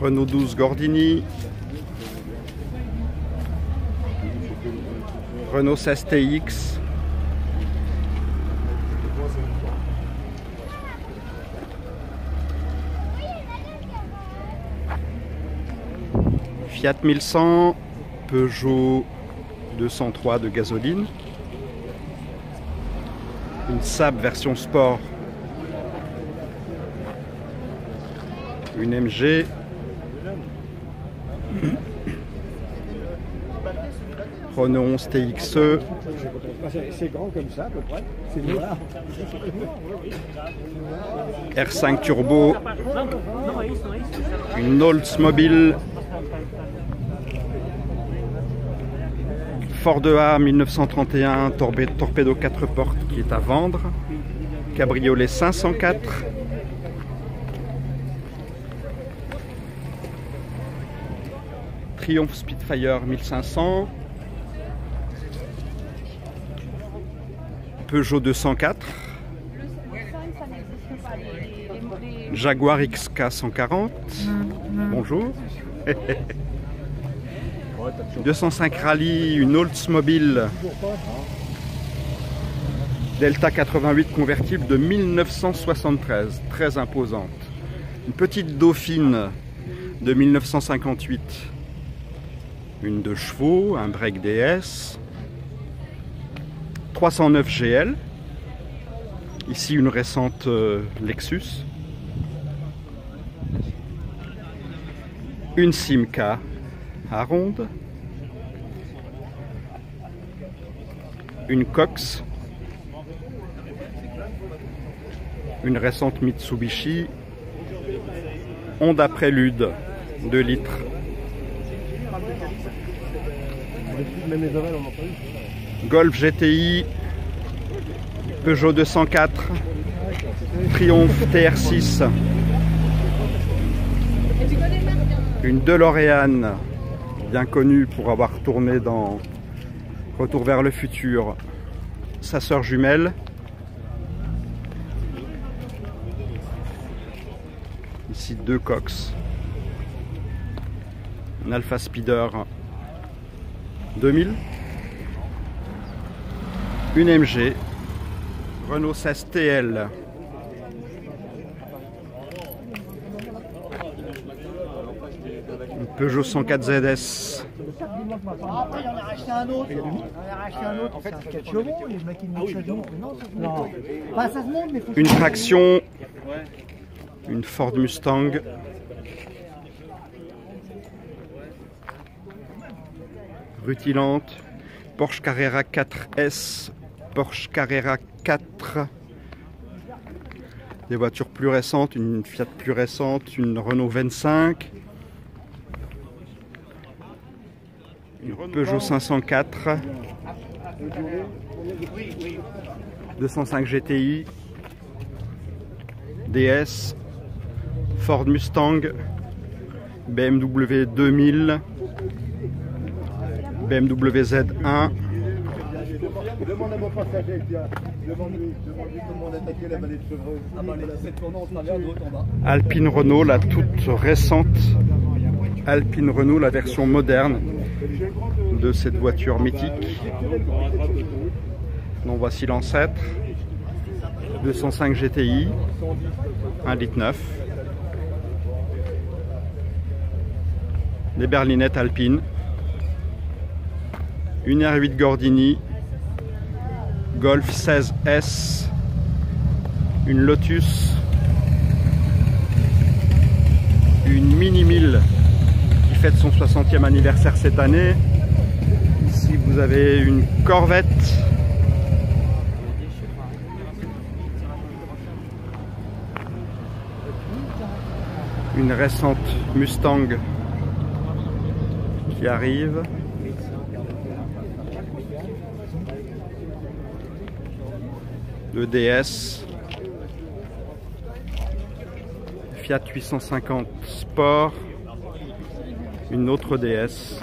Renault 12 Gordini, Renault 16 TX, Fiat 1100, Peugeot 203 de gasoline, une Saab version sport, une MG, Renault 11 TXE, C'est grand comme ça à peu près. C'est noir. R5 Turbo, une Oldsmobile, Ford A 1931 torpé- Torpedo 4 portes qui est à vendre, Cabriolet 504, Triumph Spitfire 1500, Peugeot 204, Jaguar XK 140. Bonjour. 205 Rallye, une Oldsmobile Delta 88 convertible de 1973, très imposante. Une petite Dauphine de 1958. Une de chevaux, un break DS. 309 GL. Ici une récente euh, Lexus. Une Simca à ronde. Une Cox. Une récente Mitsubishi. Honda Prélude 2 litres. Golf GTI, Peugeot 204, Triumph TR6, une DeLorean bien connue pour avoir tourné dans Retour vers le futur, sa sœur jumelle. Ici deux Cox, un Alpha Speeder 2000 une MG, Renault 16 TL. Une Peugeot 104 ZS. Après, j'en ai racheté un autre. J'en ai racheté un autre. En fait, c'est 4 chevaux. Les mecs, ils me disent ça se monte. Non, ça se monte pas. Enfin, ça se monte, mais faut Une traction, une Ford Mustang. Rutilante, Porsche Carrera 4S, Porsche Carrera 4. Des voitures plus récentes, une Fiat plus récente, une Renault 25. Une Peugeot 504. 205 GTI. DS. Ford Mustang. BMW 2000. BMW Z1. Demande à mon passager, tiens. Demande-lui, demande-lui comment on attaquait la vallée de Chevreux. Ah bah, les 7 tournants en travers, d'autres en bas. Alpine Renault, la toute récente Alpine Renault, la version moderne de cette voiture mythique. Donc voici l'ancêtre. 205 GTI, 1 litre 9. Des berlinettes alpines. Une R8 Gordini. Golf 16S. Une Lotus une Mini 1000 qui fête son 60e anniversaire cette année. Ici vous avez une Corvette. Une récente Mustang qui arrive. Le DS. Fiat 850 Sport, une autre DS.